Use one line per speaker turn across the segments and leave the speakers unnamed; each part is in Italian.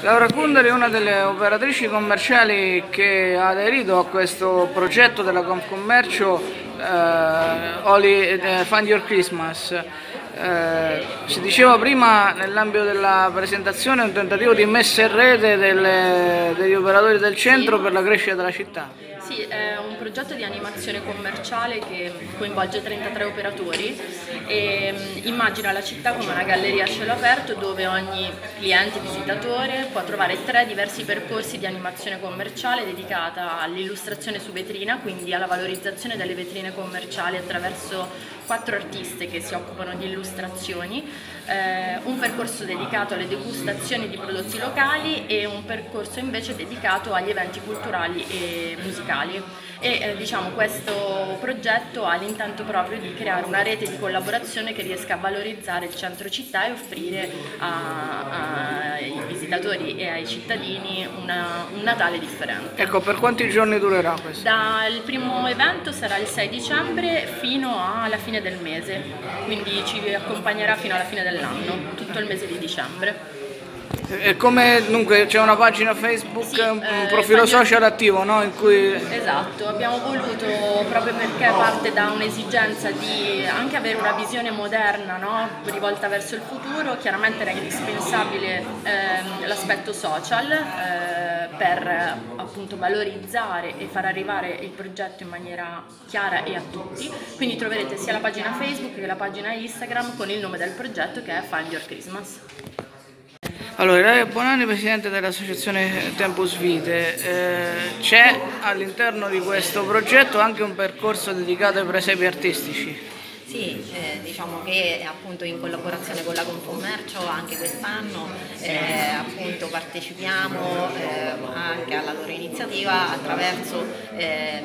Laura Kunderi è una delle operatrici commerciali che ha aderito a questo progetto della Confcommercio eh, Oli, eh, Find Your Christmas. Eh, si diceva prima nell'ambito della presentazione un tentativo di messa in rete delle, degli operatori del centro per la crescita della città.
Sì, è un progetto di animazione commerciale che coinvolge 33 operatori e mm, immagina la città come una galleria a cielo aperto dove ogni cliente visitatore può trovare tre diversi percorsi di animazione commerciale dedicata all'illustrazione su vetrina, quindi alla valorizzazione delle vetrine commerciali attraverso quattro artiste che si occupano di illustrazioni, eh, un percorso dedicato alle degustazioni di prodotti locali e un percorso invece dedicato agli eventi culturali e musicali e eh, diciamo, questo progetto ha l'intento proprio di creare una rete di collaborazione che riesca a valorizzare il centro città e offrire ai visitatori e ai cittadini una, un Natale differente.
Ecco, per quanti giorni durerà questo?
Da, il primo evento sarà il 6 dicembre fino alla fine del mese, quindi ci accompagnerà fino alla fine dell'anno, tutto il mese di dicembre.
E come dunque c'è una pagina Facebook, sì, un eh, profilo social attivo, no? In cui...
Esatto, abbiamo voluto proprio perché parte da un'esigenza di anche avere una visione moderna, no? rivolta verso il futuro, chiaramente era indispensabile eh, l'aspetto social eh, per appunto valorizzare e far arrivare il progetto in maniera chiara e a tutti. Quindi troverete sia la pagina Facebook che la pagina Instagram con il nome del progetto che è Find Your Christmas.
Allora, Ilaria Bonanni, presidente dell'associazione Tempus Vite, eh, c'è all'interno di questo progetto anche un percorso dedicato ai presepi artistici?
Sì, eh, diciamo che appunto in collaborazione con la Confommercio anche quest'anno eh, appunto partecipiamo eh, anche alla loro iniziativa attraverso eh,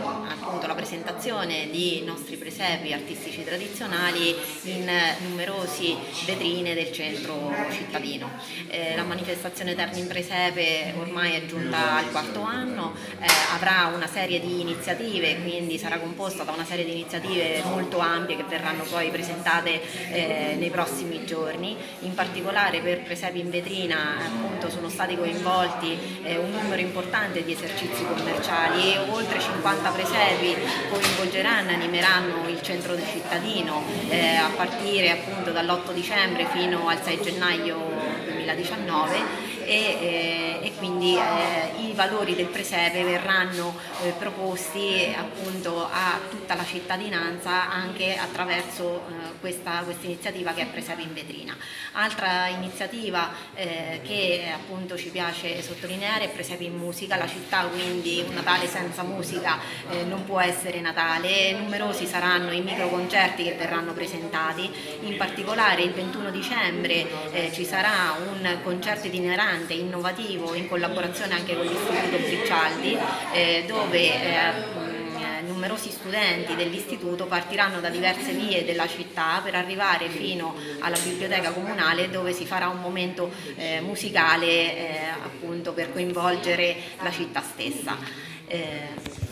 la presentazione di nostri presepi artistici tradizionali in numerosi vetrine del centro cittadino. Eh, la manifestazione Terni in Presepe ormai è giunta al quarto anno, eh, avrà una serie di iniziative, quindi sarà composta da una serie di iniziative molto ampie che verranno verranno poi presentate eh, nei prossimi giorni, in particolare per Presepi in vetrina appunto sono stati coinvolti eh, un numero importante di esercizi commerciali e oltre 50 presepi coinvolgeranno animeranno il centro del cittadino eh, a partire appunto dall'8 dicembre fino al 6 gennaio 2019 e, eh, e quindi eh, i valori del presepe verranno eh, proposti appunto a tutta la cittadinanza anche attraverso questa, questa, iniziativa che è Presepe in vetrina. Altra iniziativa che appunto ci piace sottolineare è Presepe in musica, la città quindi un Natale senza musica non può essere Natale, numerosi saranno i microconcerti che verranno presentati, in particolare il 21 dicembre ci sarà un concerto itinerante interessante, innovativo in collaborazione anche con l'Istituto Briccialdi eh, dove eh, numerosi studenti dell'istituto partiranno da diverse vie della città per arrivare fino alla biblioteca comunale dove si farà un momento eh, musicale eh, appunto per coinvolgere la città stessa. Eh,